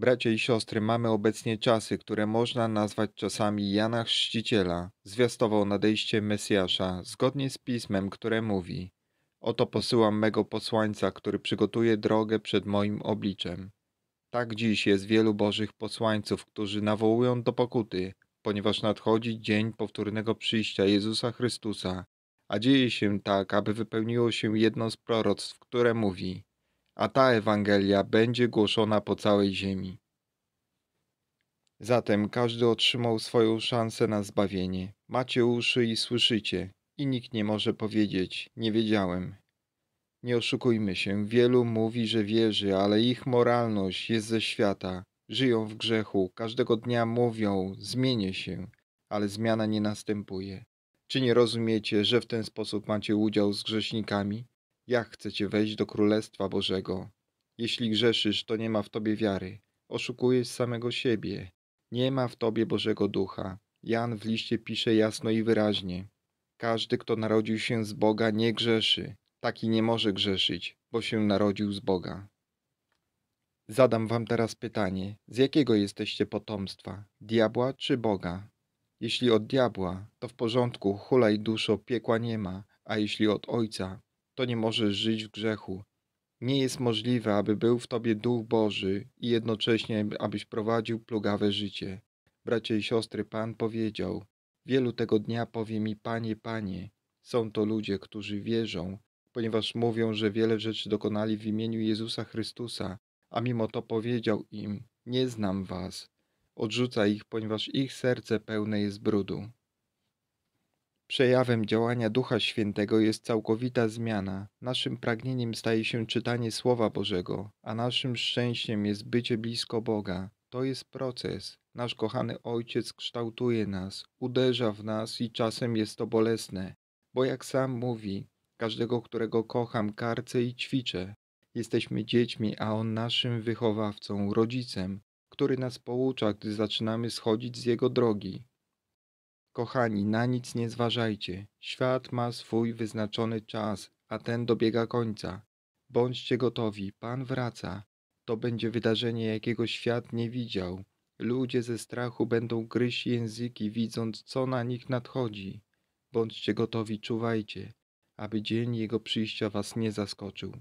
Bracia i siostry, mamy obecnie czasy, które można nazwać czasami Jana Chrzciciela. Zwiastował nadejście Mesjasza, zgodnie z pismem, które mówi: Oto posyłam mego posłańca, który przygotuje drogę przed moim obliczem. Tak dziś jest wielu Bożych posłańców, którzy nawołują do pokuty, ponieważ nadchodzi dzień powtórnego przyjścia Jezusa Chrystusa, a dzieje się tak, aby wypełniło się jedno z proroctw, które mówi: A ta Ewangelia będzie głoszona po całej ziemi. Zatem każdy otrzymał swoją szansę na zbawienie. Macie uszy i słyszycie, i nikt nie może powiedzieć: Nie wiedziałem. Nie oszukujmy się, wielu mówi, że wierzy, ale ich moralność jest ze świata. Żyją w grzechu, każdego dnia mówią: Zmienię się, ale zmiana nie następuje. Czy nie rozumiecie, że w ten sposób macie udział z grzesznikami? Jak chcecie wejść do Królestwa Bożego? Jeśli grzeszysz, to nie ma w tobie wiary. Oszukujesz samego siebie. Nie ma w tobie Bożego Ducha. Jan w liście pisze jasno i wyraźnie. Każdy, kto narodził się z Boga, nie grzeszy. Taki nie może grzeszyć, bo się narodził z Boga. Zadam wam teraz pytanie: z jakiego jesteście potomstwa? Diabła czy Boga? Jeśli od diabła, to w porządku, hulaj duszo, piekła nie ma, a jeśli od ojca, to nie możesz żyć w grzechu. Nie jest możliwe, aby był w tobie duch Boży i jednocześnie, abyś prowadził plugawe życie. Bracia i siostry, Pan powiedział: Wielu tego dnia powie mi, Panie, Panie. Są to ludzie, którzy wierzą, ponieważ mówią, że wiele rzeczy dokonali w imieniu Jezusa Chrystusa, a mimo to powiedział im: Nie znam was. Odrzuca ich, ponieważ ich serce pełne jest brudu. Przejawem działania Ducha Świętego jest całkowita zmiana. Naszym pragnieniem staje się czytanie Słowa Bożego, a naszym szczęściem jest bycie blisko Boga. To jest proces. Nasz kochany Ojciec kształtuje nas, uderza w nas i czasem jest to bolesne, bo jak sam mówi, każdego, którego kocham, karcę i ćwiczę. Jesteśmy dziećmi, a On naszym wychowawcą, rodzicem, który nas poucza, gdy zaczynamy schodzić z Jego drogi. Kochani, na nic nie zważajcie. Świat ma swój wyznaczony czas, a ten dobiega końca. Bądźcie gotowi, Pan wraca. To będzie wydarzenie, jakiego świat nie widział. Ludzie ze strachu będą gryźć języki, widząc, co na nich nadchodzi. Bądźcie gotowi, czuwajcie, aby dzień Jego przyjścia was nie zaskoczył.